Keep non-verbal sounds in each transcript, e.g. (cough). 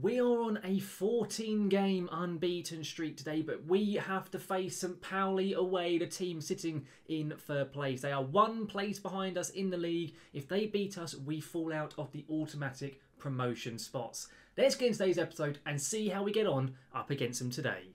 We are on a 14 game unbeaten streak today, but we have to face St. Pauli away, the team sitting in third place. They are one place behind us in the league. If they beat us, we fall out of the automatic promotion spots. Let's get into today's episode and see how we get on up against them today.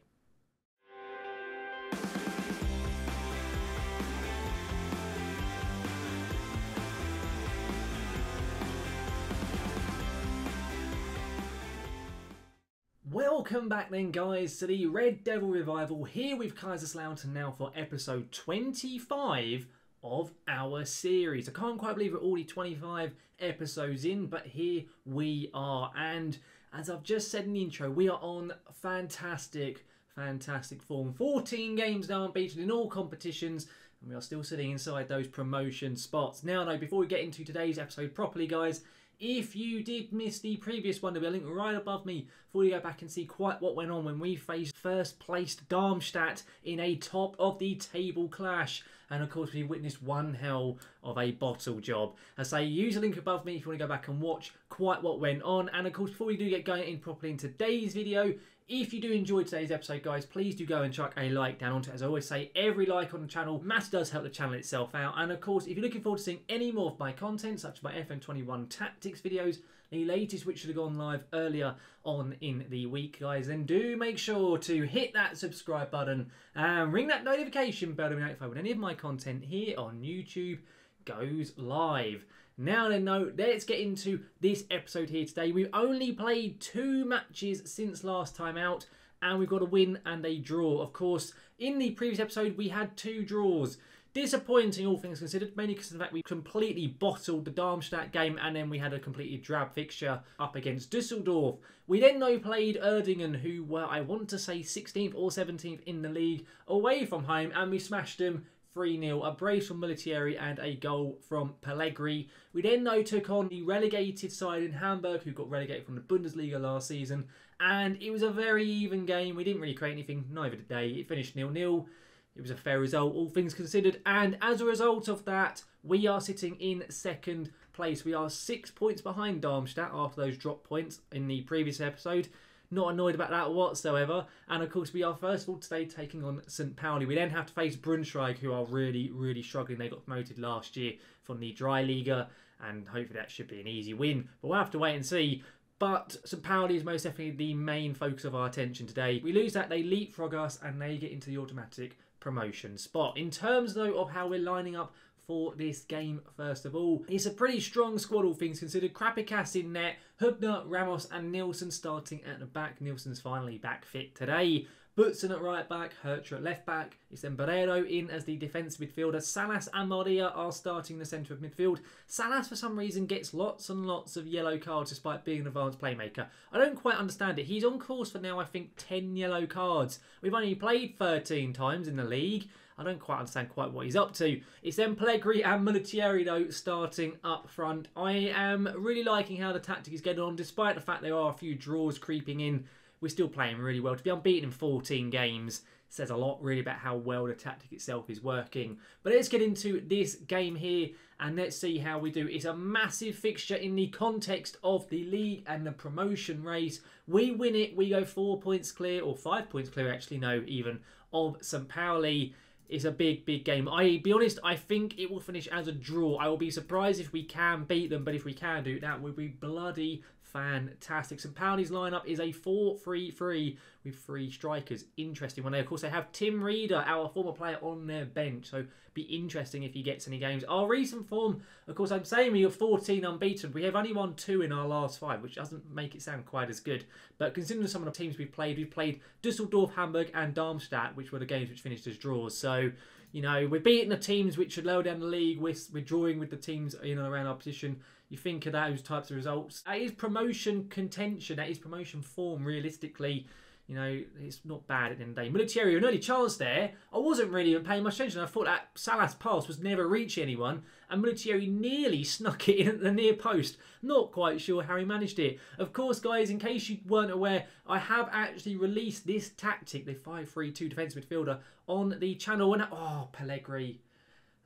Welcome back then guys to the Red Devil Revival here with Kaiserslautern now for episode 25 of our series. I can't quite believe we're already 25 episodes in but here we are and as I've just said in the intro we are on fantastic fantastic form. 14 games now unbeaten in all competitions and we are still sitting inside those promotion spots. Now though before we get into today's episode properly guys if you did miss the previous one, there'll be a link right above me for you go back and see quite what went on when we faced first placed Darmstadt in a top of the table clash. And of course, we witnessed one hell of a bottle job. I say, use the link above me if you want to go back and watch quite what went on. And of course, before we do get going in properly in today's video, if you do enjoy today's episode, guys, please do go and chuck a like down onto it. As I always say, every like on the channel matter does help the channel itself out. And of course, if you're looking forward to seeing any more of my content, such as my FM21 tactics videos, the latest which should have gone live earlier on in the week, guys, then do make sure to hit that subscribe button and ring that notification bell to be notified when any of my content here on YouTube goes live. Now then, no, let's get into this episode here today. We've only played two matches since last time out, and we've got a win and a draw. Of course, in the previous episode, we had two draws. Disappointing, all things considered, mainly because of the fact we completely bottled the Darmstadt game and then we had a completely drab fixture up against Dusseldorf. We then, though, played Erdingen, who were, I want to say, 16th or 17th in the league, away from home, and we smashed them 3 0. A brace from Mulattieri and a goal from Pellegrini. We then, though, took on the relegated side in Hamburg, who got relegated from the Bundesliga last season. And it was a very even game. We didn't really create anything, neither did they. It finished nil nil. It was a fair result, all things considered. And as a result of that, we are sitting in second place. We are six points behind Darmstadt after those drop points in the previous episode. Not annoyed about that whatsoever. And of course, we are first of all today taking on St. Pauli. We then have to face Braunschweig, who are really, really struggling. They got promoted last year from the Dry Liga, and hopefully that should be an easy win. But we'll have to wait and see. But St. Pauli is most definitely the main focus of our attention today. We lose that, they leapfrog us, and they get into the automatic promotion spot. In terms, though, of how we're lining up for this game, first of all. It's a pretty strong squad, all things considered. Krapikas in net, Hubner, Ramos, and Nielsen starting at the back. Nielsen's finally back fit today. Butson at right back, Hercher at left back. It's then Barrero in as the defensive midfielder. Salas and Maria are starting the centre of midfield. Salas, for some reason, gets lots and lots of yellow cards despite being an advanced playmaker. I don't quite understand it. He's on course for now, I think, 10 yellow cards. We've only played 13 times in the league. I don't quite understand quite what he's up to. It's then Pellegrini and Mulattieri, though, starting up front. I am really liking how the tactic is getting on, despite the fact there are a few draws creeping in. We're still playing really well. To be unbeaten in 14 games says a lot, really, about how well the tactic itself is working. But let's get into this game here, and let's see how we do. It's a massive fixture in the context of the league and the promotion race. We win it, we go four points clear, or five points clear, actually, no, even, of St. Pauli. It's a big, big game. I be honest, I think it will finish as a draw. I will be surprised if we can beat them, but if we can do that would be bloody fantastic. St. Pauli's lineup is a 4-3-3 with three strikers. Interesting one. there. Of course, they have Tim Rieder, our former player, on their bench. So be interesting if he gets any games. Our recent form, of course, I'm saying we are 14 unbeaten. We have only won two in our last five, which doesn't make it sound quite as good. But considering some of the teams we've played, we've played Dusseldorf, Hamburg, and Darmstadt, which were the games which finished as draws. So you know, we're beating the teams which are lower down the league. We're, we're drawing with the teams in and around our position. You think of those types of results. That is promotion contention. That is promotion form, realistically. You know, it's not bad at the end of the day. Mulattieri, an early chance there. I wasn't really even paying much attention. I thought that Salas pass was never reaching anyone. And Mulattieri nearly (laughs) snuck it in at the near post. Not quite sure how he managed it. Of course, guys, in case you weren't aware, I have actually released this tactic, the 5-3-2 defensive midfielder, on the channel. And oh, Pellegrini.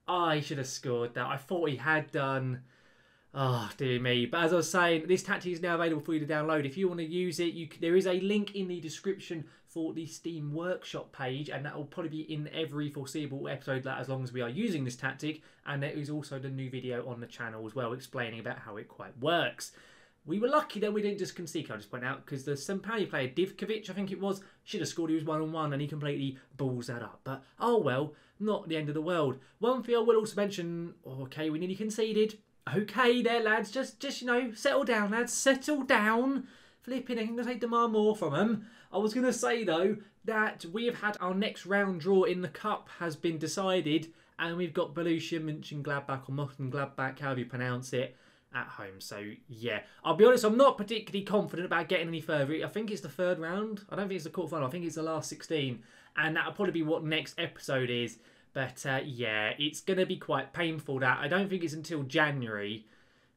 He should have scored that. I thought he had done. Oh, dear me. But as I was saying, this tactic is now available for you to download. If you want to use it, you, there is a link in the description for the Steam Workshop page, and that will probably be in every foreseeable episode that as long as we are using this tactic. And there is also the new video on the channel as well, explaining about how it quite works. We were lucky that we didn't just concede, I'll just point out, because the. Pauli player, Divkovic, I think it was, should have scored. He was one on one and he completely balls that up. But oh well, not the end of the world. One thing I will also mention oh, okay, we nearly conceded. Okay, there, lads, just, just you know, settle down, lads, settle down. Flipping, I'm going to demand more from them. I was going to say, though, that we have had our next round draw in the Cup has been decided, and we've got Borussia Mönchengladbach or Mönchengladbach, however you pronounce it at home. So yeah, I'll be honest, I'm not particularly confident about getting any further. I think it's the third round. I don't think it's the quarterfinal. I think it's the last 16, and that'll probably be what next episode is. But uh, yeah, it's going to be quite painful. That I don't think it's until January.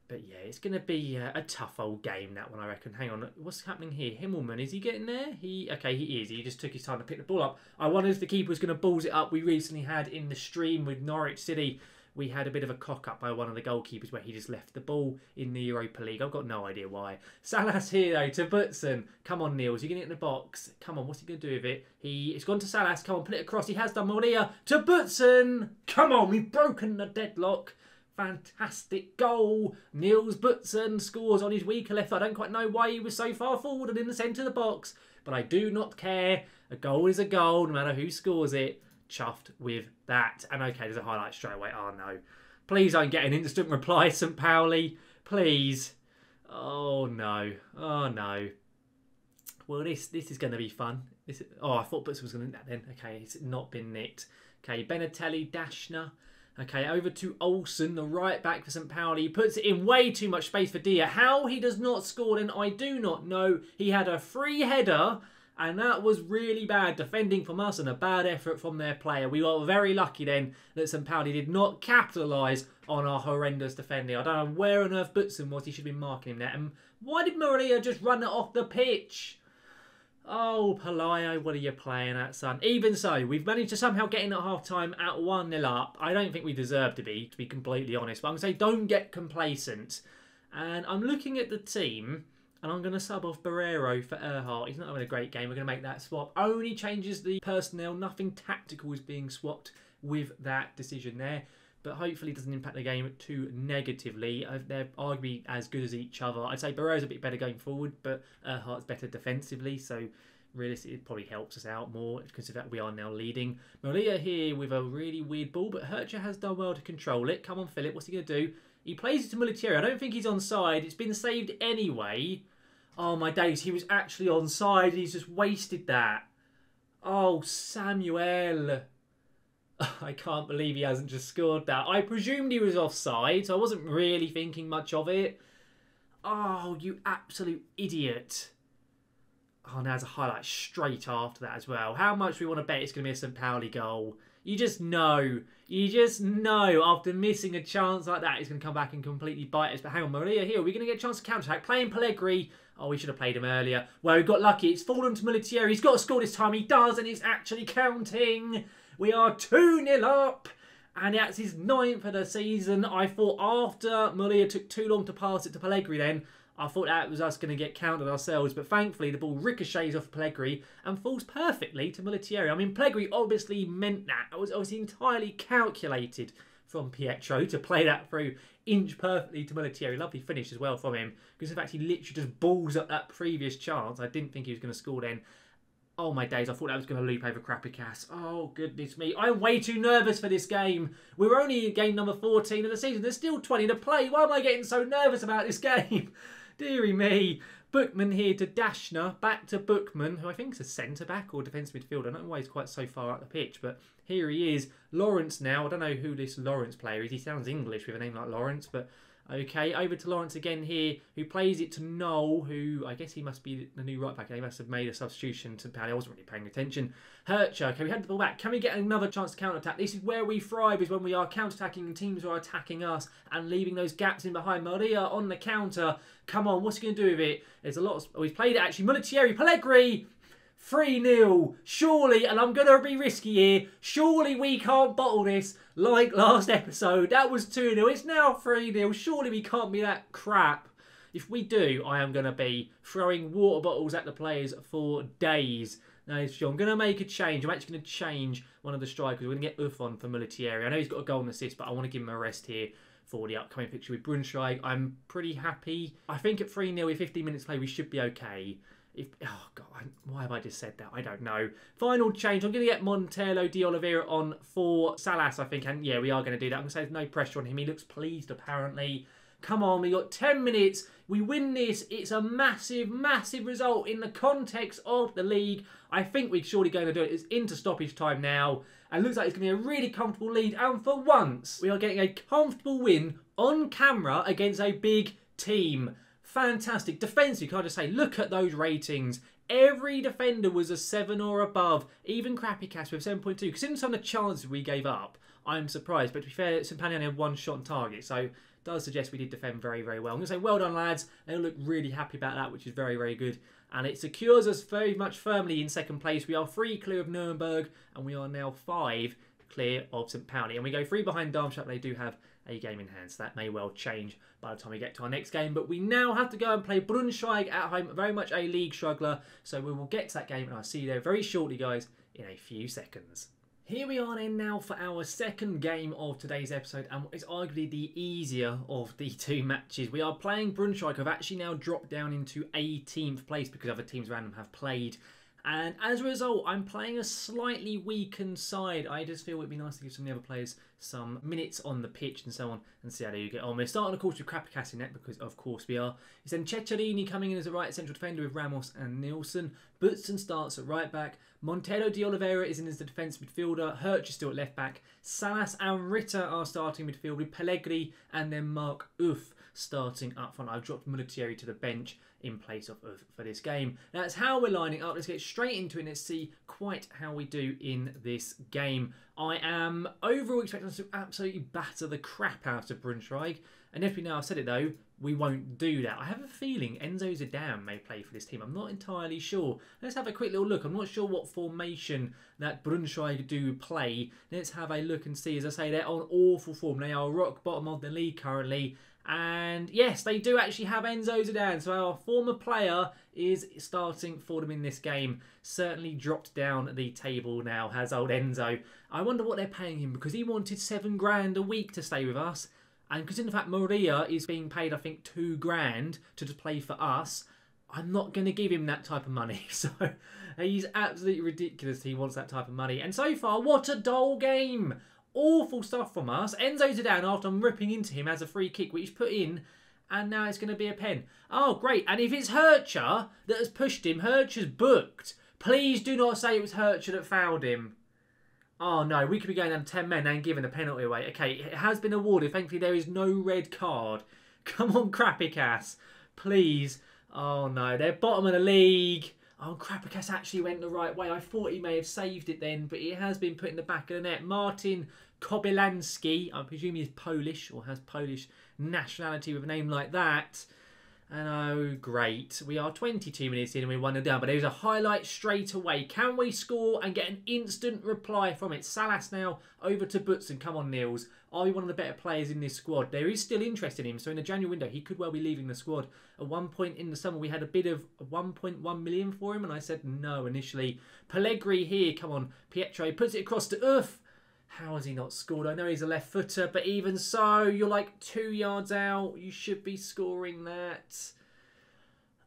But yeah, it's going to be a, a tough old game that one, I reckon. Hang on, what's happening here? Himmelmann, is he getting there? He okay, he is. He just took his time to pick the ball up. I wondered if the keeper was going to balls it up. We recently had in the stream with Norwich City we had a bit of a cock up by one of the goalkeepers where he just left the ball in the Europa League. I've got no idea why. Salas here though to Butson. Come on, Niels, you're getting it in the box. Come on, what's he going to do with it? He it's gone to Salas. Come on, put it across. He has done Moria to Butson. Come on, we've broken the deadlock. Fantastic goal. Niels Butson scores on his weaker left. I don't quite know why he was so far forward and in the centre of the box, but I do not care. A goal is a goal, no matter who scores it chuffed with that. And okay, there's a highlight straight away. Oh no. Please don't get an instant reply, (laughs) St. Pauli. Please. Oh no. Oh no. Well, this this is going to be fun. This, oh, I thought Butts was going to then. Okay, it's not been nicked. Okay, Benatelli, Daschner. Okay, over to Olsen, the right back for St. Pauli. He puts it in way too much space for Dia. How he does not score, then I do not know. He had a free header and that was really bad defending from us and a bad effort from their player. We were very lucky then that St. Pauli did not capitalise on our horrendous defending. I don't know where on earth Butson was. He should have been marking him there. And why did Maria just run it off the pitch? Oh, Pelayo, what are you playing at, son? Even so, we've managed to somehow get in at half time at 1 0 up. I don't think we deserve to be, to be completely honest. But I'm going to say don't get complacent. And I'm looking at the team. And I'm going to sub off Barreiro for Erhardt. He's not having a great game. We're going to make that swap. Only changes the personnel. Nothing tactical is being swapped with that decision there. But hopefully it doesn't impact the game too negatively. Uh, they're arguably as good as each other. I'd say Barreiro's a bit better going forward, but Erhardt's better defensively. So realistically, it probably helps us out more considering that we are now leading. Maria here with a really weird ball, but Hercher has done well to control it. Come on, Philip. What's he going to do? He plays it to Mulattieri. I don't think he's on side. It's been saved anyway. Oh my days, he was actually on side. He's just wasted that. Oh, Samuel. (laughs) I can't believe he hasn't just scored that. I presumed he was offside, so I wasn't really thinking much of it. Oh, you absolute idiot. Oh, now there's a highlight straight after that as well. How much we want to bet it's going to be a St. Pauli goal? You just know. You just know after missing a chance like that, he's going to come back and completely bite us. But hang on, Maria here. Are we going to get a chance to counter attack? Playing Pellegrini. Oh, we should have played him earlier. Well, we got lucky. It's fallen to Mulattieri. He's got to score this time. He does, and he's actually counting. We are 2 0 up. And that's his ninth of the season. I thought after Mulia took too long to pass it to Pellegrini then, I thought that was us going to get counted ourselves. But thankfully, the ball ricochets off Pellegrini and falls perfectly to Mulattieri. I mean, Pellegrini obviously meant that. It was entirely calculated from Pietro to play that through inch perfectly to Mulattieri. Lovely finish as well from him because in fact he literally just balls up that previous chance. I didn't think he was going to score then. Oh my days, I thought that was going to loop over Krapikas. Oh goodness me. I'm way too nervous for this game. We're only in game number 14 of the season. There's still 20 to play. Why am I getting so nervous about this (laughs) game? Deary me. Buchtmann here to Daschner, back to Buchtmann, who I think is a centre back or defence midfielder. I don't know why he's quite so far out the pitch, but here he is. Lawrence now. I don't know who this Lawrence player is. He sounds English with a name like Lawrence, but Okay, over to Lawrence again here, who plays it to Noel, who I guess he must be the new right back. He must have made a substitution to Paddy. I wasn't really paying attention. Hercher, okay, we had the ball back. Can we get another chance to counter attack? This is where we thrive, is when we are counter attacking and teams are attacking us and leaving those gaps in behind. Maria on the counter. Come on, what's he going to do with it? There's a lot of. Oh, he's played it actually. Mulattieri, Pellegrini 3 0. Surely, and I'm going to be risky here, surely we can't bottle this like last episode. That was 2 0. It's now 3 0. Surely we can't be that crap. If we do, I am going to be throwing water bottles at the players for days. Now, I'm going to make a change. I'm actually going to change one of the strikers. We're going to get Uff on for Mulattieri. I know he's got a golden assist, but I want to give him a rest here for the upcoming picture with Braunschweig. I'm pretty happy. I think at 3 0 with 15 minutes play, we should be okay. If, oh god, why have I just said that? I don't know. Final change. I'm going to get Montelo de Oliveira on for Salas, I think. And yeah, we are going to do that. I'm going to say there's no pressure on him. He looks pleased, apparently. Come on, we got 10 minutes. We win this. It's a massive, massive result in the context of the league. I think we're surely going to do it. It's into stoppage time now. And looks like it's going to be a really comfortable lead. And for once, we are getting a comfortable win on camera against a big team. Fantastic. Defense, you can't just say, look at those ratings. Every defender was a 7 or above. Even Krapikas with 7.2. Considering some of the chances we gave up, I'm surprised. But to be fair, Simpanian had one shot on target. So does suggest we did defend very, very well. I'm going to say well done, lads. They look really happy about that, which is very, very good. And it secures us very much firmly in second place. We are three clear of Nuremberg, and we are now five clear of St. Pauli. And we go three behind Darmstadt. They do have a game in hand, so that may well change by the time we get to our next game. But we now have to go and play Braunschweig at home, very much a league struggler. So we will get to that game, and I'll see you there very shortly, guys, in a few seconds. Here we are then now for our second game of today's episode and it's arguably the easier of the (laughs) two matches. We are playing Braunschweig, who have actually now dropped down into 18th place because other teams around them have played. And as a result, I'm playing a slightly weakened side. I just feel it'd be nice to give some of the other players some minutes on the pitch and so on and see how they get on. We're starting, of course, with Krapikas in net because, of course, we are. It's then Ceccherini coming in as a right central defender with Ramos and Nielsen. Butson starts at right back. Montero de Oliveira is in as the defence midfielder. Hirsch is still at left back. Salas and Ritter are starting midfield with Pellegrini and then Mark Uff starting up front. I've dropped Mulattieri to the bench in place of Uff for this game. That's how we're lining up. Let's get straight into it and let's see quite how we do in this game. I am overall expecting us to absolutely batter the crap out of Braunschweig. And if we now I've said it though, we won't do that. I have a feeling Enzo Zidane may play for this team. I'm not entirely sure. Let's have a quick little look. I'm not sure what formation that Braunschweig do play. Let's have a look and see. As I say, they're on awful form. They are rock bottom of the league currently. And yes, they do actually have Enzo Zidane. So our former player is starting for them in this game. Certainly dropped down the table now, has old Enzo. I wonder what they're paying him because he wanted seven grand a week to stay with us. And because in fact Maria is being paid, I think, two grand to play for us, I'm not going to give him that type of money. (laughs) So he's absolutely ridiculous. He wants that type of money. And so far, what a dull game. Awful stuff from us. Enzo Zidane, after I'm ripping into him, as a free kick, which he's put in. And now it's going to be a pen. Oh, great. And if it's Hercher that has pushed him, Hercher's booked. Please do not say it was Hercher that fouled him. Oh no, we could be going down 10 men and giving a penalty away. Okay, it has been awarded. Thankfully, there is no red card. (laughs) Come on, Krapikas. Please. Oh no, they're bottom of the league. Oh, Krapikas actually went the right way. I thought he may have saved it then, but he has been put in the back of the net. Martin Kobylanski, I presume he's Polish or has Polish nationality with a name like that. And oh, great. We are 22 minutes in and we're 1 0 down. But there's a highlight straight away. Can we score and get an instant reply from it? Salas now over to Butson. Come on, Niels. Are we one of the better players in this squad? There is still interest in him. So in the January window, he could well be leaving the squad. At one point in the summer, we had a bid of 1.1 million for him. And I said no initially. Pellegrini here. Come on. Pietro puts it across to Earth. How has he not scored? I know he's a left footer, but even so, you're like two yards out. You should be scoring that.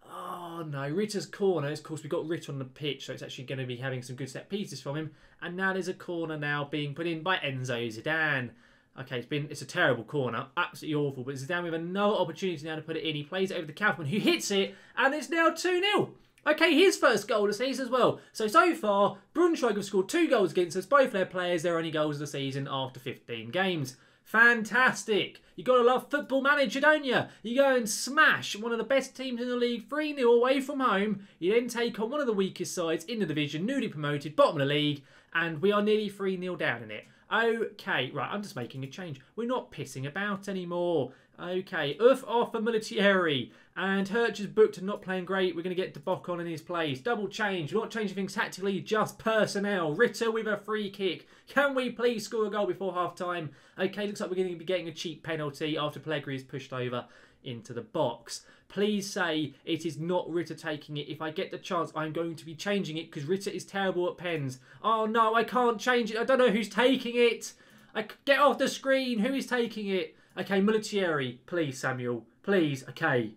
Oh no, Ritter's corner. Of course, we've got Ritter on the pitch, so it's actually going to be having some good set pieces from him. And now there's a corner now being put in by Enzo Zidane. Okay, it's been it's a terrible corner, absolutely awful. But Zidane with another opportunity now to put it in. He plays it over to Kaufmann, who hits it, and it's now 2 0. Okay, his first goal of the season as well. So, so far, Braunschweig have scored two goals against us. Both their players, their only goals of the season after 15 games. Fantastic. You got to love football manager, don't you? You go and smash one of the best teams in the league 3 0 away from home. You then take on one of the weakest sides in the division, newly promoted, bottom of the league, and we are nearly 3 0 down in it. Okay, right, I'm just making a change. We're not pissing about anymore. Okay, Uff off for Mulattieri. And Hirsch is booked and not playing great. We're going to get De Bock on in his place. Double change. We're not changing things tactically, just personnel. Ritter with a free kick. Can we please score a goal before half time? Okay, looks like we're going to be getting a cheap penalty after Pellegrini is pushed over into the box. Please say it is not Ritter taking it. If I get the chance, I'm going to be changing it because Ritter is terrible at pens. Oh no, I can't change it. I don't know who's taking it. I get off the screen. Who is taking it? Okay, Mulattieri. Please, Samuel. Please. Okay.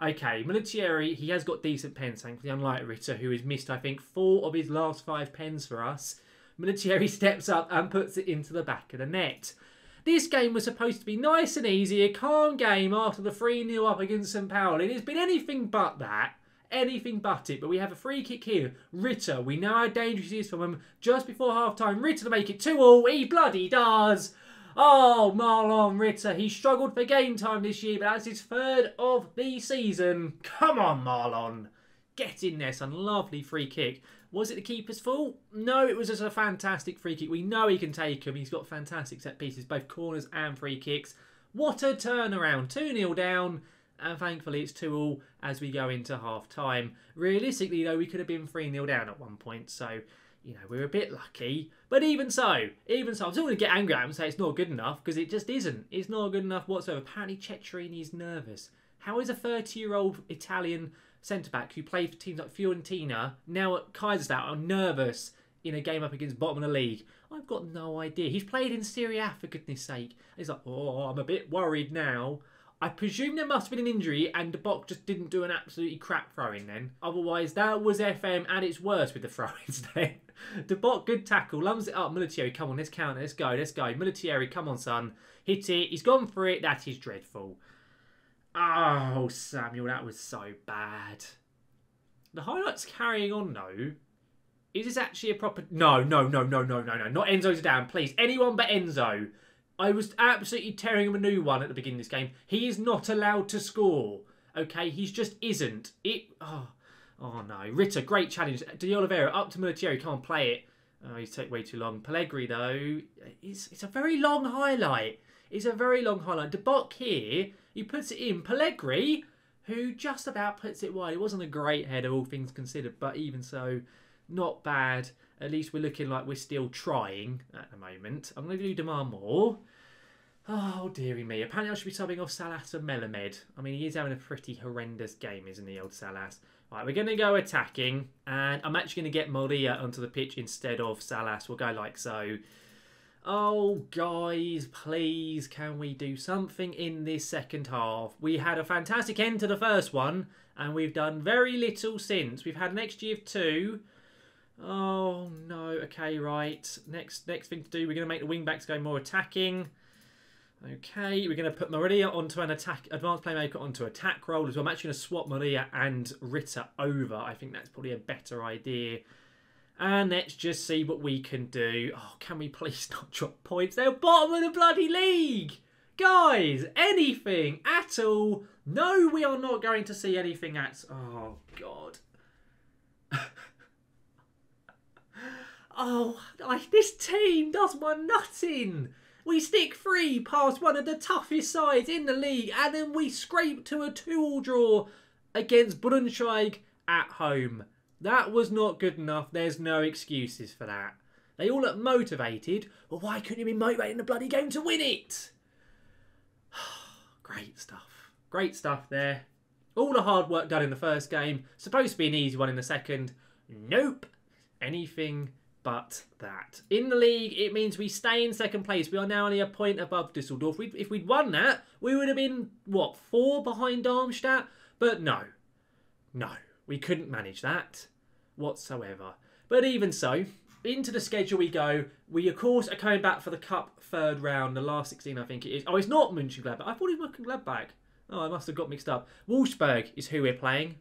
Okay, Mulattieri, he has got decent pens, thankfully, unlike Ritter, who has missed, I think, four of his last five pens for us. Mulattieri (laughs) steps up and puts it into the back of the net. This game was supposed to be nice and easy, a calm game after the 3 0 up against St. Pauli. It has been anything but that. Anything but it. But we have a free kick here. Ritter, we know how dangerous he is from him. Just before half time, Ritter to make it 2 all. He bloody does. Oh, Marlon Ritter. He struggled for game time this year, but that's his third of the season. Come on, Marlon. Get in there, son. Lovely free kick. Was it the keeper's fault? No, it was just a fantastic free kick. We know he can take them. He's got fantastic set pieces, both corners and free kicks. What a turnaround. 2 0 down, and thankfully it's 2 all as we go into half time. Realistically, though, we could have been 3 0 down at one point, so you know, we're a bit lucky. But even so, even so, I'm still going to get angry at him and say it's not good enough because it just isn't. It's not good enough whatsoever. Apparently, Ceccherini is nervous. How is a 30 year old Italian centre back who played for teams like Fiorentina now at Kaiserslautern nervous in a game up against bottom of the league? I've got no idea. He's played in Serie A for goodness sake. He's like, oh, I'm a bit worried now. I presume there must have been an injury and the Bock just didn't do an absolutely crap throwing then. Otherwise, that was FM at its worst with the (laughs) throw-ins then. the Bock, good tackle, lums it up. Mulattieri, come on, let's count, let's go, let's go. Mulattieri, come on, son. Hit it. He's gone for it. That is dreadful. Oh, Samuel, that was so bad. The highlights carrying on, though. Is this actually a proper... No, no, no, no, no, no, no. Not Enzo's down, please. Anyone but Enzo. I was absolutely tearing him a new one at the beginning of this game. He is not allowed to score. Okay, he's just isn't. It. Oh, oh no. Ritter, great challenge. De Oliveira up to Mulattieri, can't play it. Oh, he's taking way too long. Pellegrini though, it's it's a very long highlight. It's a very long highlight. De Bock here, he puts it in. Pellegrini, who just about puts it wide. It wasn't a great header, all things considered, but even so, not bad. At least we're looking like we're still trying at the moment. I'm going to do demand more. Oh, dearie me. Apparently I should be subbing off Salas and Melamed. I mean, he is having a pretty horrendous game, isn't he, old Salas? Right, we're going to go attacking. And I'm actually going to get Maria onto the pitch instead of Salas. We'll go like so. Oh, guys, please, can we do something in this second half? We had a fantastic end to the first one, and we've done very little since. We've had an XG of two. Oh, no. Okay, right. Next next thing to do, we're going to make the wing-backs go more attacking. Okay, we're going to put Maria onto an attack, advanced playmaker onto attack role as well. I'm actually going to swap Maria and Ritter over. I think that's probably a better idea. And let's just see what we can do. Oh, can we please (laughs) not drop points? They're bottom of the bloody league! Guys, anything at all? No, we are not going to see anything at... Oh, God. (laughs) oh, this team does my nutting. We stick three past one of the toughest sides in the league, and then we scrape to a two-all draw against Braunschweig at home. That was not good enough. There's no excuses for that. They all look motivated. Well, why couldn't you be motivated in the bloody game to win it? (sighs) Great stuff. Great stuff there. All the hard work done in the first game. Supposed to be an easy one in the second. Nope. Anything but that. In the league, it means we stay in second place. We are now only a point above Dusseldorf. We'd, if we'd won that, we would have been, what, four behind Darmstadt? But no. No. We couldn't manage that whatsoever. But even so, into the schedule we go. We, of course, are coming back for the Cup third round, the last 16, I think it is. Oh, it's not Mönchengladbach. I thought it was Mönchengladbach. Oh, I must have got mixed up. Wolfsburg is who we're playing.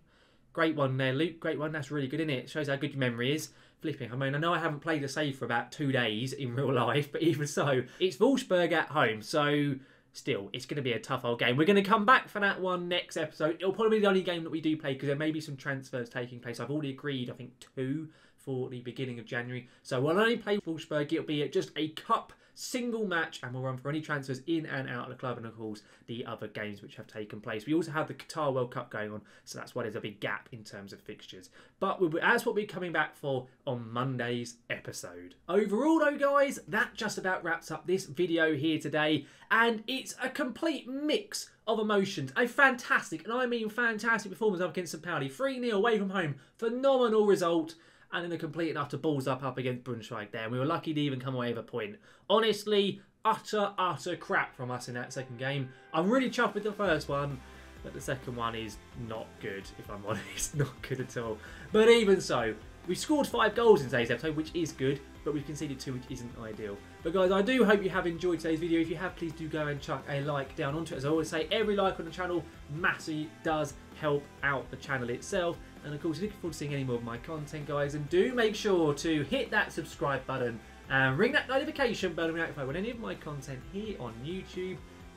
Great one there, Luc. Great one. That's really good, isn't it? Shows how good your memory is flipping. I mean, I know I haven't played a save for about two days in real life, (laughs) but even so, it's Wolfsburg at home, so still, it's going to be a tough old game. We're going to come back for that one next episode. It'll probably be the only game that we do play because there may be some transfers taking place. I've already agreed, I think, two for the beginning of January. So we'll only play Wolfsburg. It'll be just a cup single match and we'll run for any transfers in and out of the club and of course the other games which have taken place. We also have the Qatar World Cup going on, so that's why there's a big gap in terms of fixtures. But we'll, that's what we're coming back for on Monday's episode. Overall though guys, that just about wraps up this video here today and it's a complete mix of emotions. A fantastic, and I mean fantastic performance up against St. Pauli. 3-0 away from home. Phenomenal result. And then a complete and utter balls up up against Braunschweig there. And we were lucky to even come away with a point. Honestly, utter, utter crap from us in that second game. I'm really chuffed with the first one. But the second one is not good, if I'm (laughs) honest. Not good at all. But even so, we scored five goals in today's episode, which is good, but we've conceded two, which isn't ideal. But guys, I do hope you have enjoyed today's video. If you have, please do go and chuck a like down onto it. As I always say, every like on the channel massively does help out the channel itself. And of course, looking forward to seeing any more of my content, guys. And do make sure to hit that subscribe button and ring that notification bell to be notified when any of my content here on YouTube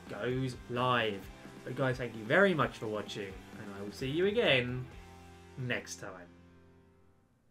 goes live. But guys, thank you very much for watching, and I will see you again next time.